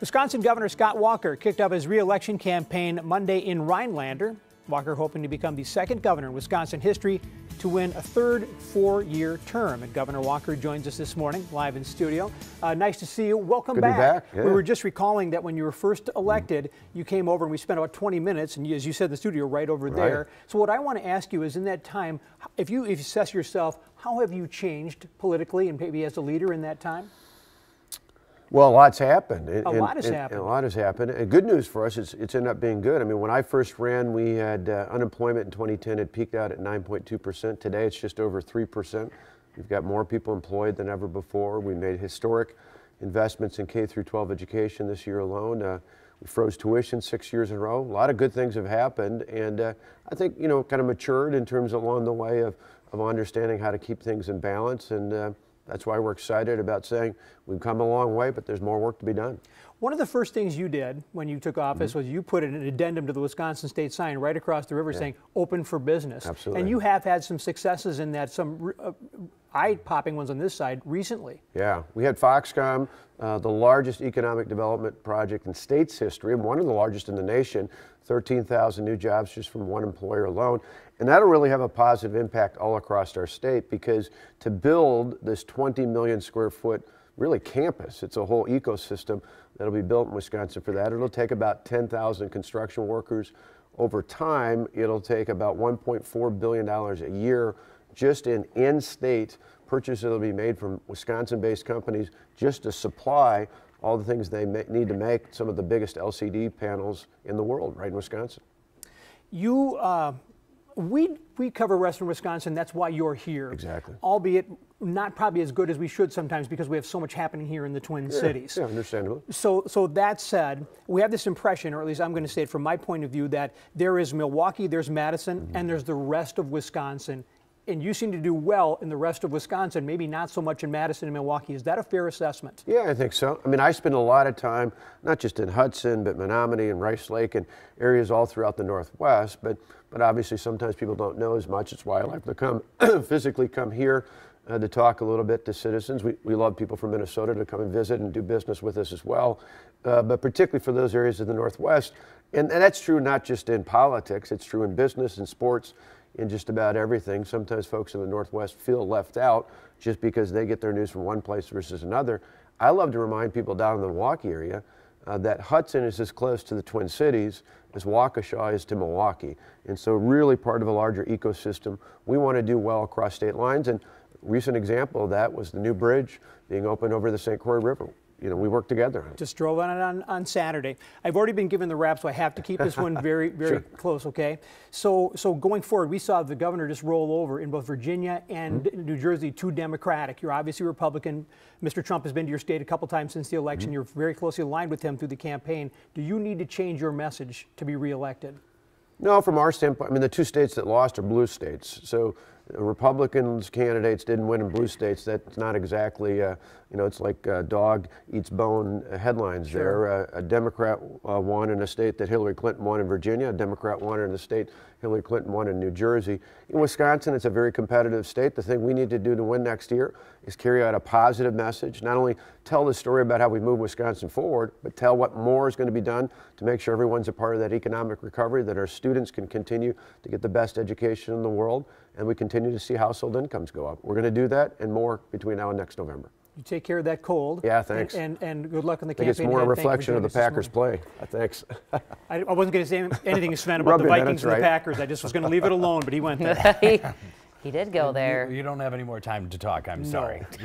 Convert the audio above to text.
Wisconsin Governor Scott Walker kicked off his reelection campaign Monday in Rhinelander. Walker hoping to become the second governor in Wisconsin history to win a third four-year term. And Governor Walker joins us this morning live in studio. Uh, nice to see you. Welcome Good back. back. Yeah. We were just recalling that when you were first elected, you came over and we spent about 20 minutes, and you, as you said, in the studio right over Right. there. So what I want to ask you is, in that time, if you, if you assess yourself, how have you changed politically and maybe as a leader in that time? Well, a lot's happened. A lot has happened. A lot has happened. And good news for us, it's, it's ended up being good. I mean, when I first ran, we had uh, unemployment in 2010 had peaked out at 9.2%. Today, it's just over 3%. We've got more people employed than ever before. We made historic investments in K through 12 education this year alone. Uh, we froze tuition six years in a row. A lot of good things have happened, and uh, I think you know, kind of matured in terms along the way of, of understanding how to keep things in balance. And uh, that's why we're excited about saying we've come a long way, but there's more work to be done. One of the first things you did when you took office Mm-hmm. was you put an addendum to the Wisconsin state sign right across the river saying open for business. Absolutely. And you have had some successes in that, some uh, eye-popping ones on this side recently. Yeah, we had Foxconn, uh, the largest economic development project in state's history, and one of the largest in the nation. 13,000 new jobs just from one employer alone. And that'll really have a positive impact all across our state because to build this 20 million square foot really campus, it's a whole ecosystem that'll be built in Wisconsin for that. It'll take about 10,000 construction workers. Over time, it'll take about $1.4 billion a year just in in-state purchases that'll be made from Wisconsin-based companies just to supply all the things they need to make some of the biggest LCD panels in the world, right in Wisconsin. You, uh, we, we cover Western Wisconsin. That's why you're here. Exactly. Albeit not probably as good as we should sometimes because we have so much happening here in the Twin Cities. Yeah, understandable. So, so that said, we have this impression, or at least I'm going to say it from my point of view, that there is Milwaukee, there's Madison, Mm-hmm. and there's the rest of Wisconsin. And you seem to do well in the rest of Wisconsin, maybe not so much in Madison and Milwaukee. Is that a fair assessment? Yeah, I think so. I mean, I spend a lot of time, not just in Hudson, but Menomonie and Rice Lake and areas all throughout the Northwest. But, but obviously, sometimes people don't know as much. It's why I like to come, physically come here uh, to talk a little bit to citizens. We, we love people from Minnesota to come and visit and do business with us as well. Uh, but particularly for those areas of the Northwest. And, and that's true not just in politics, it's true in business and sports in just about everything. Sometimes folks in the Northwest feel left out just because they get their news from one place versus another. I love to remind people down in the Milwaukee area uh, that Hudson is as close to the Twin Cities as Waukesha is to Milwaukee. And so, really part of a larger ecosystem. We want to do well across state lines. And recent example of that was the new bridge being opened over the St. Croix River. You know, we work together. Just drove on it on, on Saturday. I've already been given the rap, so I have to keep this one very, very close, okay? So, so going forward, we saw the governor just roll over in both Virginia and Mm-hmm. New Jersey to Democratic. You're obviously Republican. Mr. Trump has been to your state a couple times since the election. Mm-hmm. You're very closely aligned with him through the campaign. Do you need to change your message to be reelected? No, from our standpoint, I mean, the two states that lost are blue states. So Republicans candidates didn't win in blue states. That's not exactly, uh, you know, it's like uh, dog eats bone headlines there. Uh, a Democrat uh, won in a state that Hillary Clinton won in Virginia. A Democrat won in a state Hillary Clinton won in New Jersey. In Wisconsin, it's a very competitive state. The thing we need to do to win next year is carry out a positive message. Not only tell the story about how we move Wisconsin forward, but tell what more is going to be done to make sure everyone's a part of that economic recovery, that our students can continue to get the best education in the world, and we continue to see household incomes go up. We're going to do that and more between now and next November. You take care of that cold. Yeah, thanks. And, and, and good luck in the I think it's campaign. more a ahead. Thank reflection of the joining us this Packers play. Uh, Thanks. I, I wasn't going to say anything, Sven, about the Vikings that's and the. Packers. I just was going to leave it alone, but he went there. he he did go there. You, you don't have any more time to talk. I'm sorry.